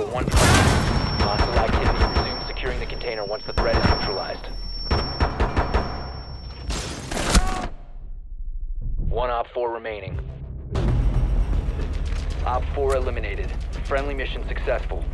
to one friendly. Hostile activity resumes securing the container once the threat is neutralized. One OpFor remaining. Op 4 eliminated. Friendly mission successful.